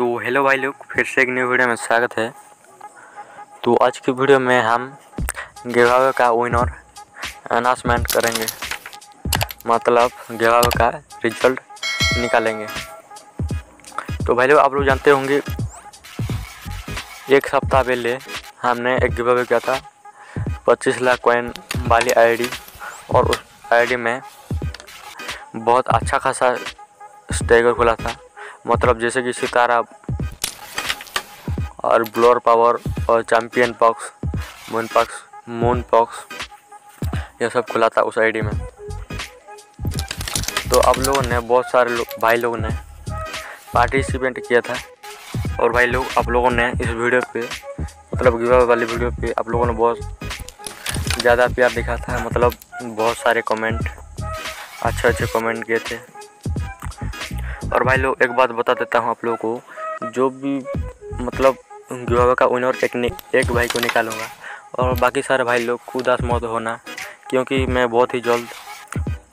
Hello भाई लोग, फिर से एक न्यू वीडियो में स्वागत है। तो आज की वीडियो में हम गिवावे का विनर अनाउंसमेंट करेंगे। मतलब गिवावे का रिज़ल्ट निकालेंगे। तो भाई लोग, आप लोग जानते होंगे, एक सप्ताह पहले हमने एक गिवावे किया था, पच्चीस लाख कॉइन वाली आईडी और उस आईडी में बहुत अच्छा खासा स्टेगर खुला था। मतलब जैसे कि सितारा और ब्लोअर पावर और champion pox moon pox moon pox यह सब खुला था उस आईडी में। तो आप लोगों ने बहुत सारे लो, भाई लोगों ने पार्टिसिपेंट किया था और भाई लोग आप लोगों ने इस वीडियो पे मतलब गिवा वाली वीडियो पे आप लोगों ने बहुत ज़्यादा प्यार दिखा था। मतलब बहुत सारे कमेंट अच्छे अच्छे कमेंट किए थे। और भाई लोग, एक बात बता देता हूँ आप लोगों को। जो भी मतलब गिवा का विनर एक एक भाई को निकालूँगा। और बाकी सारे भाई लोग उदास मत होना, क्योंकि मैं बहुत ही जल्द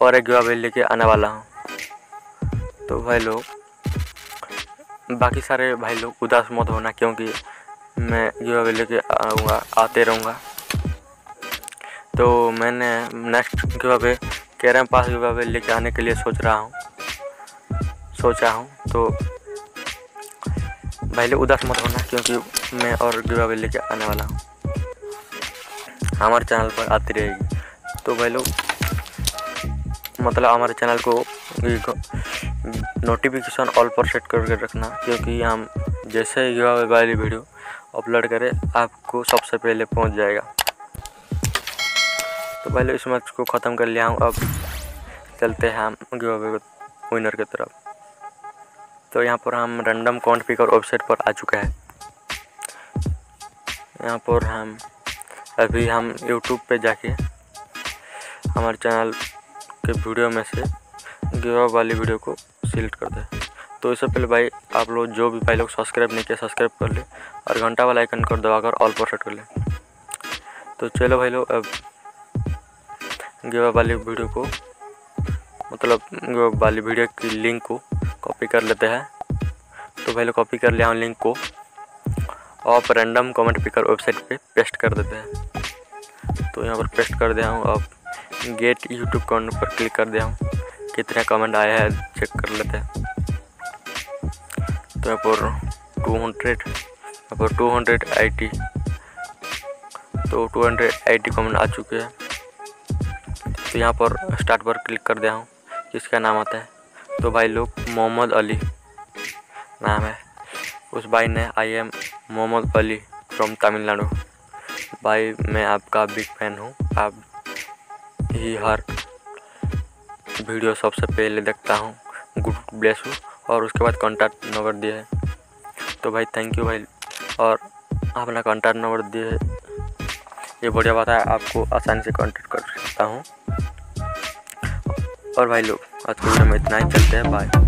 और एक गिवा लेके आने वाला हूँ। तो भाई लोग, बाकी सारे भाई लोग उदास मत होना, क्योंकि मैं गिवा लेके आऊँगा, आते रहूँगा। तो मैंने नेक्स्ट गिवा कैरम पास गिवा लेके आने के लिए सोच रहा हूँ। सोचा हूँ तो भाई लोग उदास मत होना, क्योंकि मैं और गिवा लेके आने वाला हूँ। हमारे चैनल पर आती रहेगी। तो भाई लोग मतलब हमारे चैनल को नोटिफिकेशन ऑल पर सेट करके रखना, क्योंकि हम जैसे गिवा वाली वीडियो अपलोड करें, आपको सबसे पहले पहुँच जाएगा। तो पहले इस मैच को ख़त्म कर लिया हूँ। अब चलते हैं हम गिवा विनर की तरफ़। तो यहाँ पर हम रैंडम कॉन्ट पिकर वेबसाइट पर आ चुका है। यहाँ पर हम अभी हम यूट्यूब पे जाके हमारे चैनल के वीडियो में से गिवा वाली वीडियो को सिलेक्ट कर दें। तो इससे पहले भाई, आप लोग जो भी भाई लोग सब्सक्राइब नहीं किया सब्सक्राइब कर ले और घंटा वाला आइकन कर दबाकर ऑल पर सेट कर ले। तो चलो भाई लोग, अब गिवा वाली वीडियो को मतलब वाली वीडियो की लिंक को कॉपी कर लेते हैं। तो पहले कॉपी कर लिया हूँ लिंक को। और रैंडम कमेंट पिकर वेबसाइट पे पेस्ट कर देते हैं। तो यहाँ पर पेस्ट कर दिया हूँ। अब गेट यूट्यूब अकाउंट पर क्लिक कर दिया हूँ। कितने कमेंट आया है चेक कर लेते हैं। तो यहाँ पर टू हंड्रेड यहाँ पर टू हंड्रेड आई टी तो two hundred eighty comment आ चुके हैं। तो यहाँ पर स्टार्ट पर क्लिक कर दिया हूँ। किसका नाम आता है तो भाई लोग मोहम्मद अली। नाम है। उस भाई ने I am Mohammed Ali from Tamil Nadu. भाई, मैं आपका बिग फ़ैन हूँ। आप ही हर वीडियो सबसे पहले देखता हूँ। गुड ब्लेस हूँ और उसके बाद कॉन्टैक्ट नंबर दिए है। तो भाई थैंक यू भाई। और अपना कॉन्टैक्ट नंबर दिए ये बढ़िया बात है, आपको आसानी से कॉन्टैक्ट कर सकता हूँ। और भाई लोग, आज के वीडियो में इतना ही। चलते हैं बाय